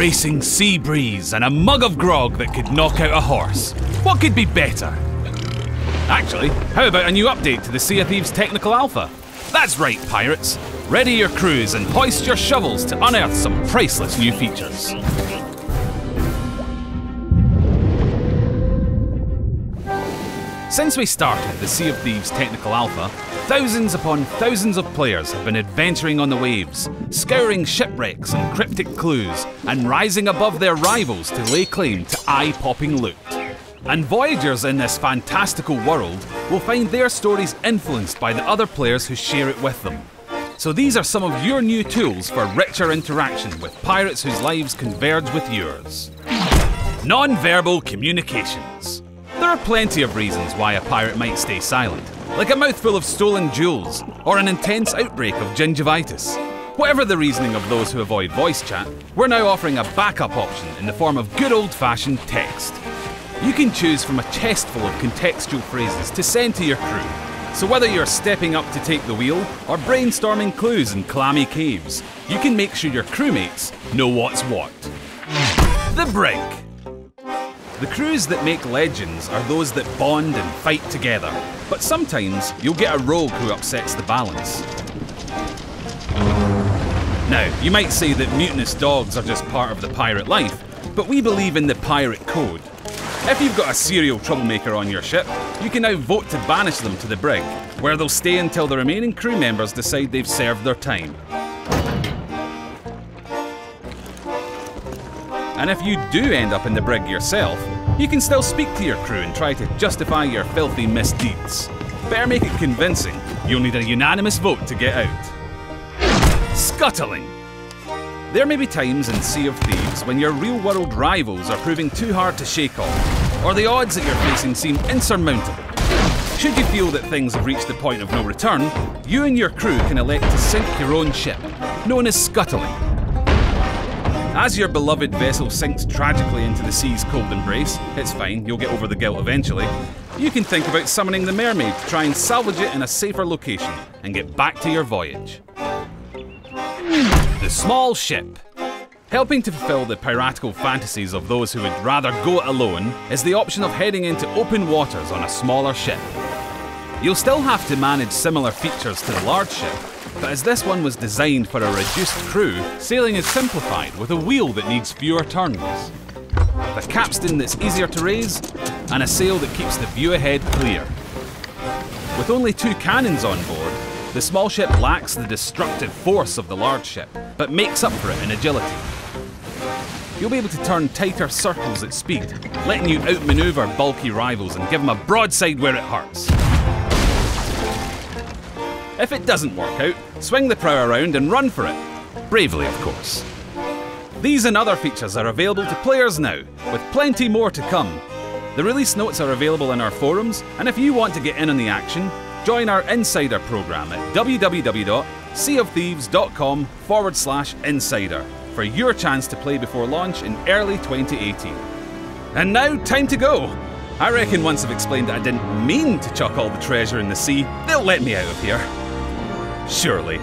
bracing sea breeze and a mug of grog that could knock out a horse. What could be better? Actually, how about a new update to the Sea of Thieves Technical Alpha? That's right, pirates. Ready your crews and hoist your shovels to unearth some priceless new features. Since we started the Sea of Thieves Technical Alpha, thousands upon thousands of players have been adventuring on the waves, scouring shipwrecks and cryptic clues, and rising above their rivals to lay claim to eye popping loot. And Voyagers in this fantastical world will find their stories influenced by the other players who share it with them. So these are some of your new tools for richer interaction with pirates whose lives converge with yours. Non-verbal communications. There are plenty of reasons why a pirate might stay silent, like a mouthful of stolen jewels or an intense outbreak of gingivitis. Whatever the reasoning of those who avoid voice chat, we're now offering a backup option in the form of good old fashioned text. You can choose from a chest full of contextual phrases to send to your crew. So whether you're stepping up to take the wheel or brainstorming clues in clammy caves, you can make sure your crewmates know what's what. The Brig. The crews that make legends are those that bond and fight together, but sometimes you'll get a rogue who upsets the balance. Now, you might say that mutinous dogs are just part of the pirate life, but we believe in the pirate code. If you've got a serial troublemaker on your ship, you can now vote to banish them to the brig, where they'll stay until the remaining crew members decide they've served their time. And if you do end up in the brig yourself, you can still speak to your crew and try to justify your filthy misdeeds. Better make it convincing. You'll need a unanimous vote to get out. Scuttling. There may be times in Sea of Thieves when your real world rivals are proving too hard to shake off, or the odds that you're facing seem insurmountable. Should you feel that things have reached the point of no return, you and your crew can elect to sink your own ship, known as scuttling. As your beloved vessel sinks tragically into the sea's cold embrace, it's fine, you'll get over the guilt eventually. You can think about summoning the mermaid to try and salvage it in a safer location and get back to your voyage. The small ship. Helping to fulfill the piratical fantasies of those who would rather go it alone is the option of heading into open waters on a smaller ship. You'll still have to manage similar features to the large ship, but as this one was designed for a reduced crew, sailing is simplified with a wheel that needs fewer turns. A capstan that's easier to raise, and a sail that keeps the view ahead clear. With only two cannons on board, the small ship lacks the destructive force of the large ship, but makes up for it in agility. You'll be able to turn tighter circles at speed, letting you outmaneuver bulky rivals and give them a broadside where it hurts. If it doesn't work out, swing the prow around and run for it. Bravely, of course. These and other features are available to players now, with plenty more to come. The release notes are available in our forums, and if you want to get in on the action, join our Insider program at www.seaofthieves.com forward slash insider for your chance to play before launch in early 2018. And now, time to go! I reckon once I've explained that I didn't mean to chuck all the treasure in the sea, they'll let me out of here. Surely.